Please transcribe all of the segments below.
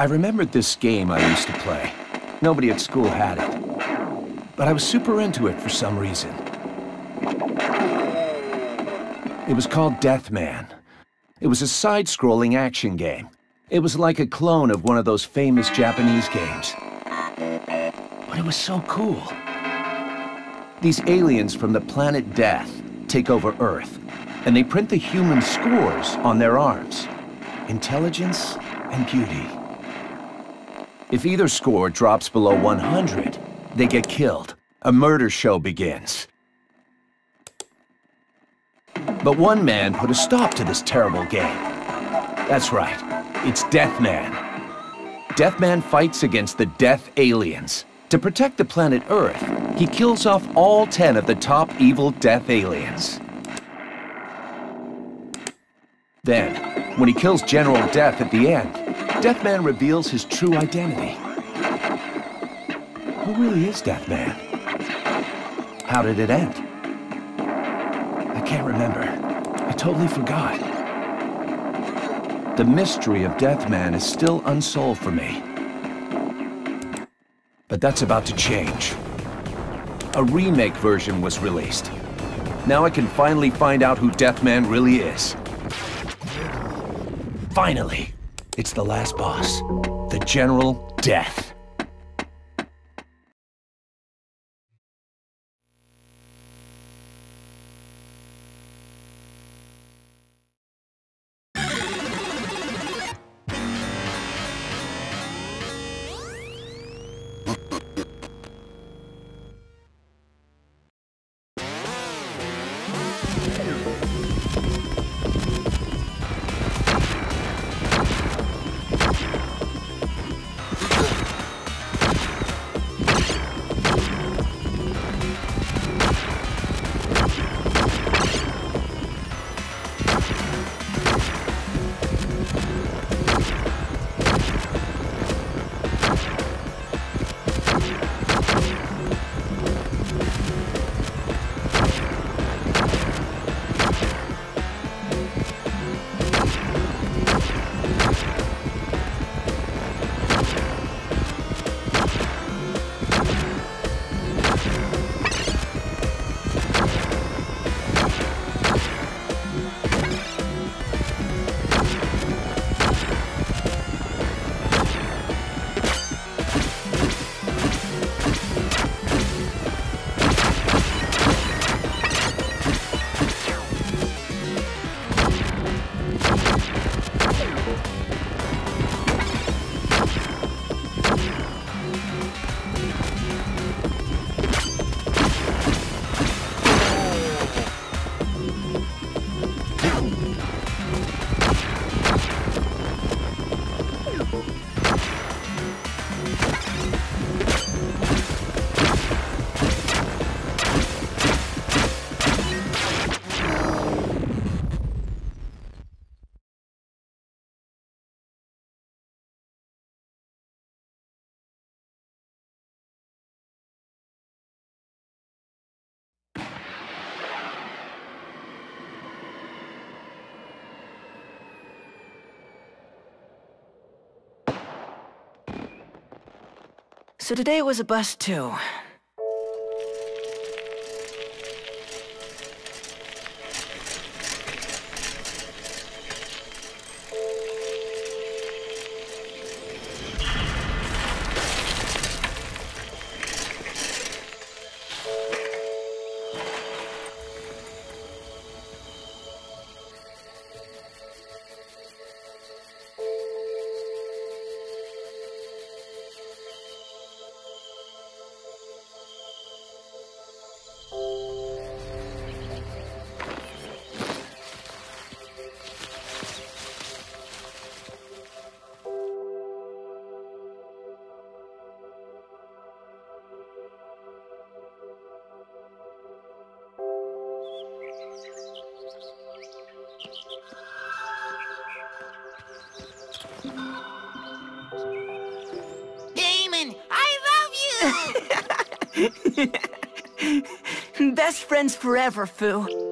I remembered this game I used to play. Nobody at school had it. But I was super into it for some reason. It was called Deathman. It was a side-scrolling action game. It was like a clone of one of those famous Japanese games. But it was so cool. These aliens from the planet Death take over Earth, and they print the human scores on their arms. Intelligence and beauty. If either score drops below 100, they get killed. A murder show begins. But one man put a stop to this terrible game. That's right, it's Deathman. Deathman fights against the Death Aliens. To protect the planet Earth, he kills off all 10 of the top evil Death Aliens. Then, when he kills General Death at the end, Deathman reveals his true identity. Who really is Deathman? How did it end? I can't remember. I totally forgot. The mystery of Deathman is still unsolved for me. But that's about to change. A remake version was released. Now I can finally find out who Deathman really is. Finally! It's the last boss. The General Death. So today was a bust too. Best friends forever, Fu.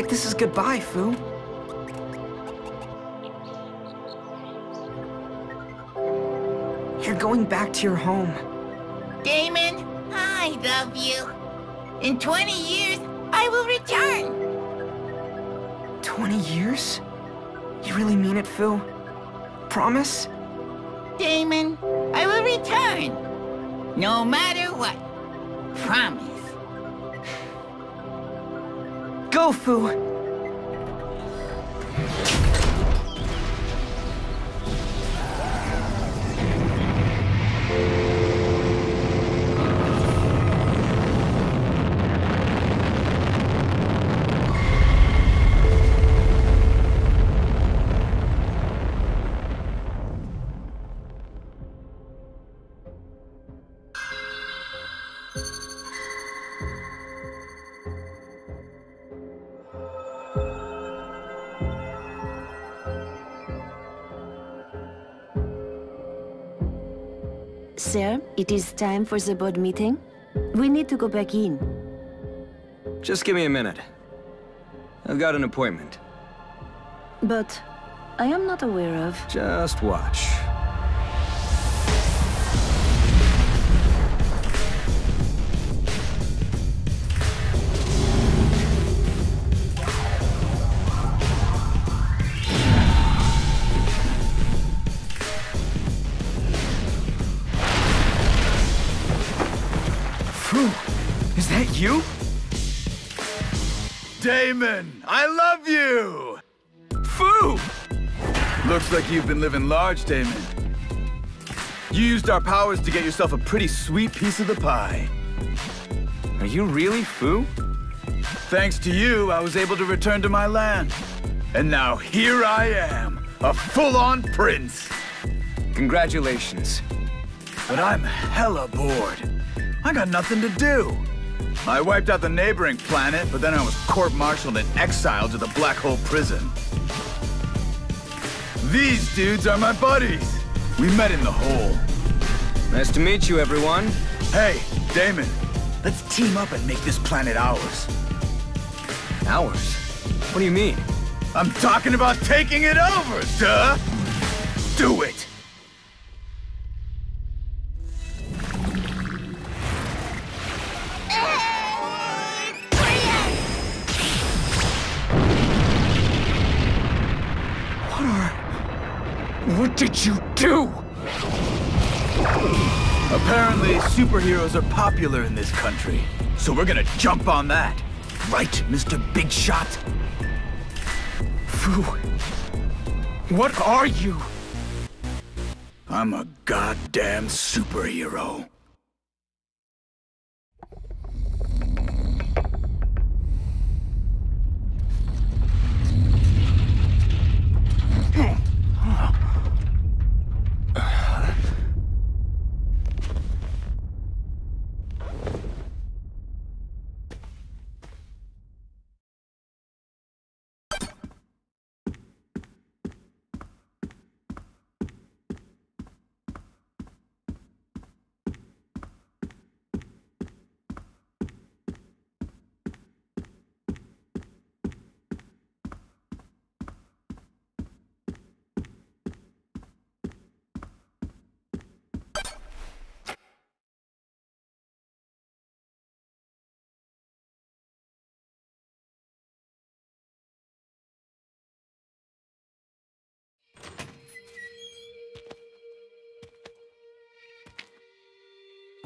Like this is goodbye, Fu. You're going back to your home. Damon, I love you. In 20 years, I will return. 20 years? You really mean it, Fu? Promise? Damon, I will return. No matter what. Promise. Go, Sir, it is time for the board meeting. We need to go back in. Just give me a minute. I've got an appointment. But I am not aware of... Just watch. You? Damon, I love you! Fu! Looks like you've been living large, Damon. You used our powers to get yourself a pretty sweet piece of the pie. Are you really Fu? Thanks to you, I was able to return to my land. And now here I am, a full-on prince. Congratulations. But I'm hella bored. I got nothing to do. I wiped out the neighboring planet, but then I was court-martialed and exiled to the Black Hole Prison. These dudes are my buddies. We met in the hole. Nice to meet you, everyone. Hey, Damon, let's team up and make this planet ours. Ours? What do you mean? I'm talking about taking it over, duh! Do it! What did you do? Apparently, superheroes are popular in this country. So we're gonna jump on that. Right, Mr. Big Shot? Fu. What are you? I'm a goddamn superhero.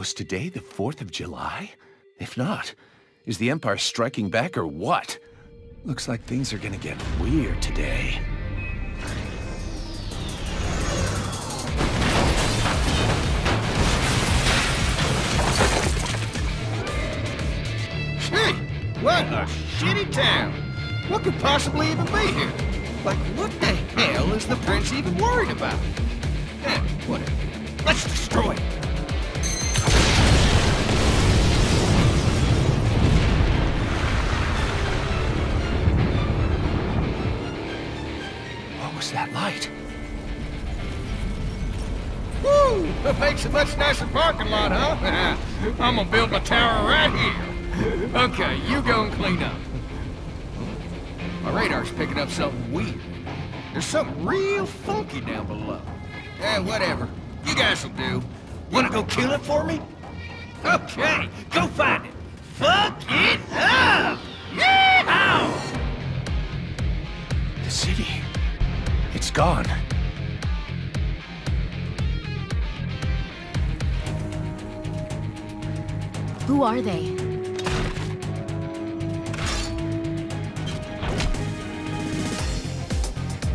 Was today the 4th of July? If not, is the Empire striking back or what? Looks like things are gonna get weird today. What a shitty town. What could possibly even be here? Like, what the hell is the prince even worried about? Eh, whatever. Let's destroy it. What was that light? Woo! That makes a much nicer parking lot, huh? I'm gonna build my tower right here. Okay, you go and clean up. My radar's picking up something weird. There's something real funky down below. Eh, whatever. You guys will do. Wanna go kill it for me? Okay, go find it. Fuck it up! Yeehaw! The city. It's gone. Who are they?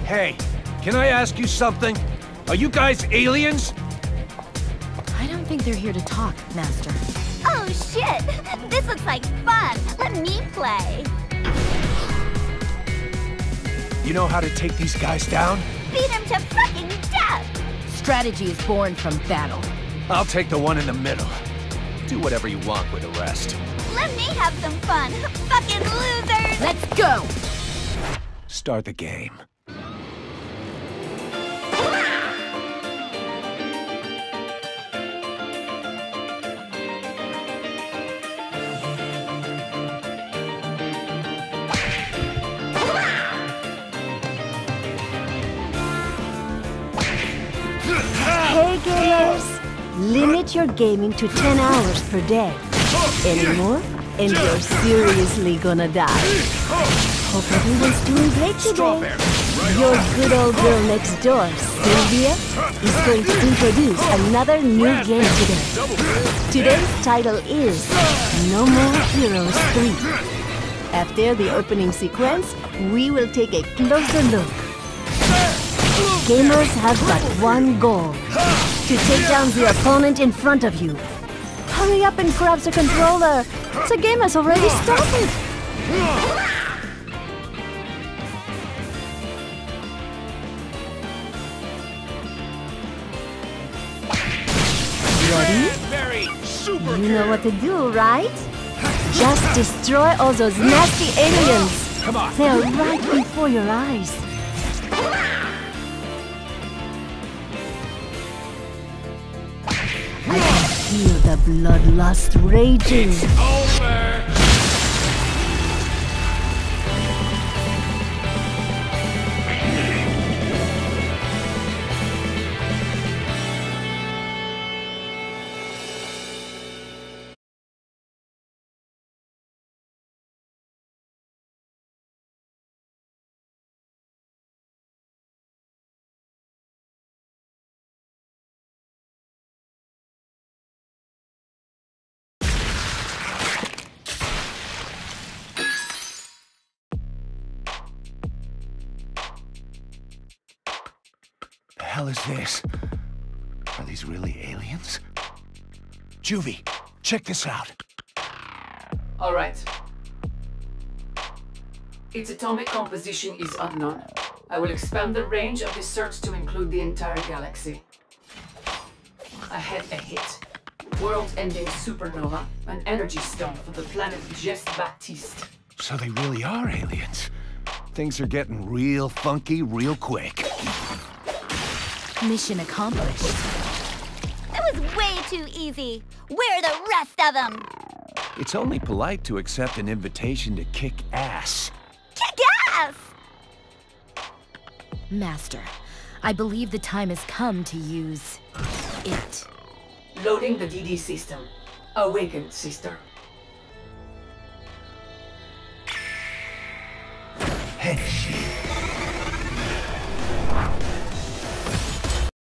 Hey, can I ask you something? Are you guys aliens? I don't think they're here to talk, Master. Oh shit! This looks like fun! Let me play! You know how to take these guys down? Beat them to fucking death! Strategy is born from battle. I'll take the one in the middle. Do whatever you want with the rest. Let me have some fun! Fucking losers! Let's go! Start the game. Limit your gaming to 10 hours per day. Any more, and you're seriously gonna die. Hope everyone's doing great today. Your good old girl next door, Sylvia, is going to introduce another new game today. Today's title is No More Heroes 3. After the opening sequence, we will take a closer look. Gamers have but one goal. To take down the opponent in front of you. Hurry up and grab the controller. The game has already started. Ready? You know what to do, right? Just destroy all those nasty aliens. They're right before your eyes. I can feel the bloodlust raging. The hell is this? Are these really aliens? Juvie, check this out. All right. Its atomic composition is unknown. I will expand the range of this search to include the entire galaxy. I had a hit. World-ending supernova, an energy stone for the planet Gest Baptiste. So they really are aliens. Things are getting real funky real quick. Mission accomplished. That was way too easy. Where are the rest of them? It's only polite to accept an invitation to kick ass. Kick ass! Master, I believe the time has come to use... it. Loading the DD system. Awaken, sister. Hey.